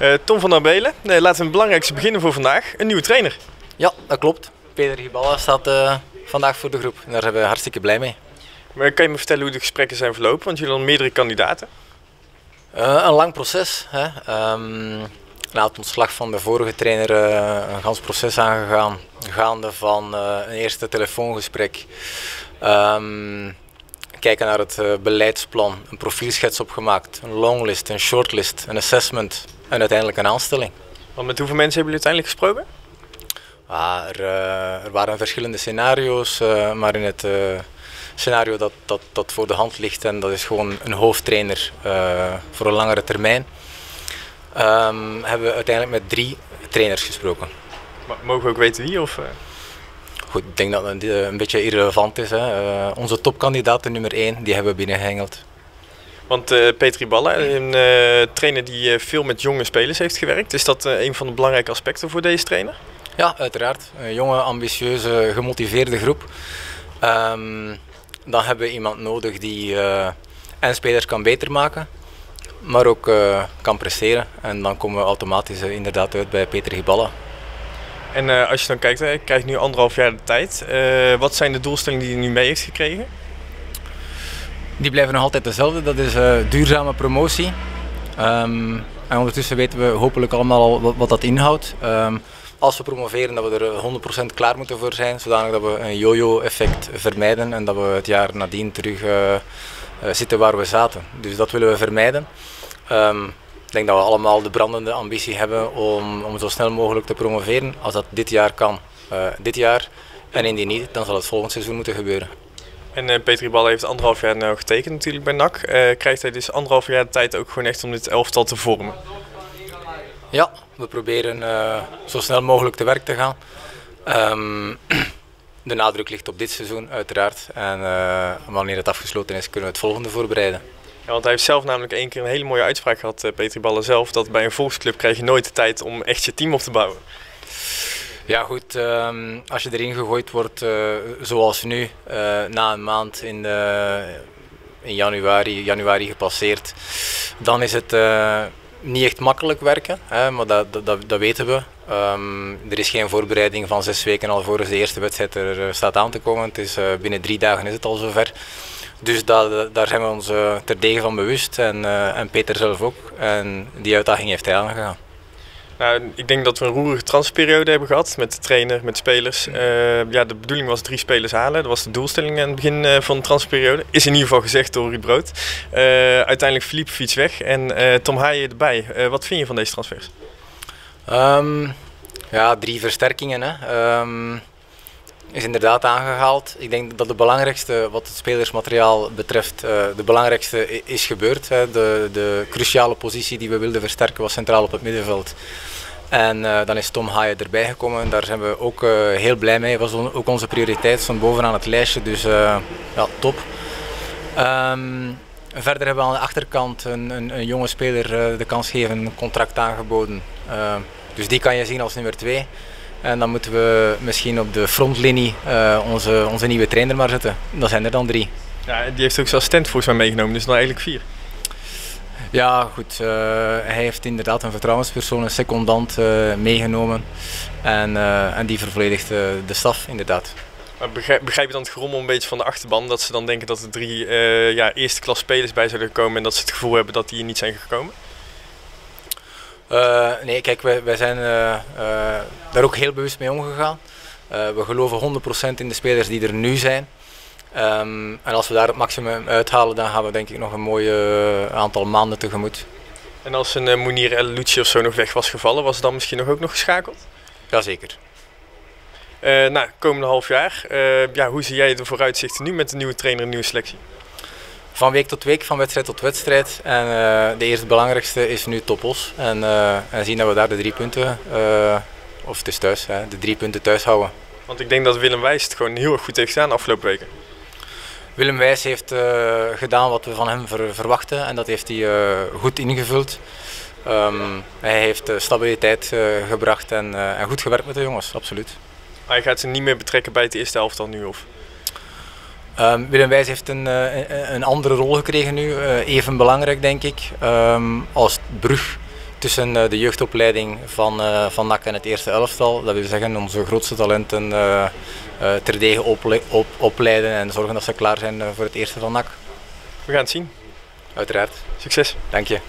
Uh, Tom van der Belen, uh, laten we het belangrijkste beginnen voor vandaag. Een nieuwe trainer. Ja, dat klopt. Peter Giballa staat uh, vandaag voor de groep. En daar zijn we hartstikke blij mee. Maar kan je me vertellen hoe de gesprekken zijn verlopen? Want jullie hadden meerdere kandidaten. een lang proces. Hè. Um, na het ontslag van de vorige trainer een gans proces aangegaan. Gaande van een eerste telefoongesprek. Um, kijken naar het beleidsplan, een profielschets opgemaakt, een longlist, een shortlist, een assessment en uiteindelijk een aanstelling. Want met hoeveel mensen hebben jullie uiteindelijk gesproken? Ah, er, uh, er, waren verschillende scenario's, uh, maar in het scenario dat, dat, dat voor de hand ligt, en dat is gewoon een hoofdtrainer voor een langere termijn, um, hebben we uiteindelijk met drie trainers gesproken. Maar mogen we ook weten wie? Of, Goed, ik denk dat het een beetje irrelevant is. Hè. onze topkandidaat, nummer 1, die hebben we binnengehengeld. Want uh, Petri Balla, een uh, trainer die uh, veel met jonge spelers heeft gewerkt, is dat een van de belangrijke aspecten voor deze trainer? Ja, uiteraard. Een jonge, ambitieuze, gemotiveerde groep. Um, dan hebben we iemand nodig die en spelers kan beter maken, maar ook kan presteren. En dan komen we automatisch inderdaad uit bij Peter Giballa. En als je dan kijkt, hij krijgt nu anderhalf jaar de tijd. wat zijn de doelstellingen die hij nu mee heeft gekregen? Die blijven nog altijd dezelfde, dat is uh, duurzame promotie. Um, en ondertussen weten we hopelijk allemaal al wat, dat inhoudt. Um, als we promoveren, dat we er 100% klaar moeten voor zijn, zodanig dat we een yo-yo-effect vermijden en dat we het jaar nadien terug zitten waar we zaten. Dus dat willen we vermijden. Um, ik denk dat we allemaal de brandende ambitie hebben om, om zo snel mogelijk te promoveren. Als dat dit jaar kan, dit jaar. En indien niet, dan zal het volgend seizoen moeten gebeuren. En uh, Petri Bal heeft anderhalf jaar nou getekend natuurlijk bij NAC. Uh, krijgt hij dus anderhalf jaar de tijd ook gewoon echt om dit elftal te vormen? Ja, we proberen zo snel mogelijk te werk te gaan. Um, de nadruk ligt op dit seizoen uiteraard. En wanneer het afgesloten is kunnen we het volgende voorbereiden. Ja, want hij heeft zelf namelijk één keer een hele mooie uitspraak gehad, Petri Ballen zelf. Dat bij een volksclub krijg je nooit de tijd om echt je team op te bouwen. Ja goed, um, als je erin gegooid wordt uh, zoals nu, uh, na een maand in, de, in januari, januari gepasseerd, dan is het niet echt makkelijk werken, hè, maar dat, dat, dat weten we. Um, er is geen voorbereiding van zes weken alvorens de eerste wedstrijd er staat aan te komen. Het is, binnen drie dagen is het al zover. Dus dat, daar zijn we ons terdege van bewust en, en Peter zelf ook. En die uitdaging heeft hij aangegaan. Nou, ik denk dat we een roerige transferperiode hebben gehad met de trainer, met spelers. Uh, ja, de bedoeling was drie spelers halen. Dat was de doelstelling aan het begin uh, van de transferperiode. Is in ieder geval gezegd door Ruud Brood. Uh, uiteindelijk Philippe Fiets weg en Tom Haaien erbij. wat vind je van deze transfers? Um, ja, drie versterkingen. Hè. Um, is inderdaad aangehaald. Ik denk dat de belangrijkste, wat het spelersmateriaal betreft, de belangrijkste is gebeurd. De, de cruciale positie die we wilden versterken was centraal op het middenveld. En uh, dan is Tom Haaien erbij gekomen. Daar zijn we ook uh, heel blij mee. Was ook onze prioriteit, stond bovenaan het lijstje. Dus ja, top. Um, verder hebben we aan de achterkant een, een, jonge speler de kans gegeven, een contract aangeboden. dus die kan je zien als nummer 2. En dan moeten we misschien op de frontlinie onze, onze nieuwe trainer maar zetten. Dat zijn er dan drie. Ja, die heeft ook zijn assistent volgens mij meegenomen, dus dan eigenlijk vier. Ja, goed. Uh, hij heeft inderdaad een vertrouwenspersoon, een secondant uh, meegenomen. En, en die vervolledigt de staf, inderdaad. Maar begrijp, begrijp je dan het gerommel een beetje van de achterban? Dat ze dan denken dat er drie ja, eerste klas spelers bij zouden komen en dat ze het gevoel hebben dat die hier niet zijn gekomen? Nee, kijk, wij, wij zijn daar ook heel bewust mee omgegaan. we geloven 100% in de spelers die er nu zijn. Um, en als we daar het maximum uithalen, dan gaan we denk ik nog een mooi uh, aantal maanden tegemoet. En als een uh, Mounir El Lucci of zo nog weg was gevallen, was het dan misschien nog ook nog geschakeld? Jazeker. Uh, nou, komende half jaar, ja, hoe zie jij de vooruitzichten nu met de nieuwe trainer en nieuwe selectie? Van week tot week, van wedstrijd tot wedstrijd. En de eerste belangrijkste is nu Topos. En, en zien dat we daar de drie punten, of het is thuis, hè, de drie punten thuis houden. Want ik denk dat Willem Wijs het gewoon heel erg goed heeft gedaan de afgelopen weken. Willem Wijs heeft uh, gedaan wat we van hem ver verwachten en dat heeft hij uh, goed ingevuld. Um, hij heeft uh, stabiliteit gebracht en, en, goed gewerkt met de jongens, absoluut. Maar hij gaat ze niet meer betrekken bij het eerste elftal nu of? Um, Willem Wijs heeft een, een, andere rol gekregen nu, even belangrijk denk ik, um, als brug tussen de jeugdopleiding van, van NAC en het eerste elftal. Dat wil zeggen onze grootste talenten terdege ople op, opleiden en zorgen dat ze klaar zijn voor het eerste van NAC. We gaan het zien. Uiteraard. Succes. Dank je.